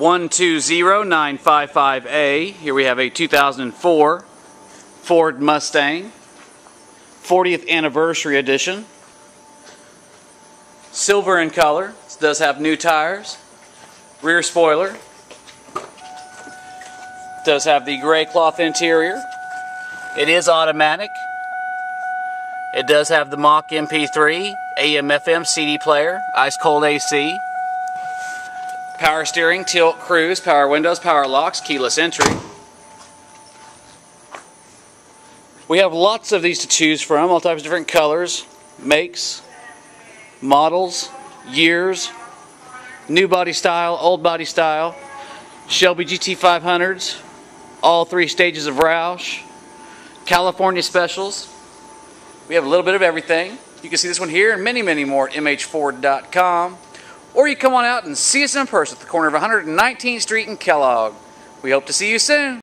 120955A. Here we have a 2004 Ford Mustang, 40th anniversary edition. Silver in color. This does have new tires. Rear spoiler. Does have the gray cloth interior. It is automatic. It does have the Mach MP3, AM FM CD player, ice cold AC, power steering, tilt, cruise, power windows, power locks, keyless entry. We have lots of these to choose from, all types of different colors, makes, models, years, new body style, old body style, Shelby GT500s, all three stages of Roush, California specials. We have a little bit of everything. You can see this one here and many, many more at mhford.com. Or you come on out and see us in person at the corner of 119th Street in Kellogg. We hope to see you soon.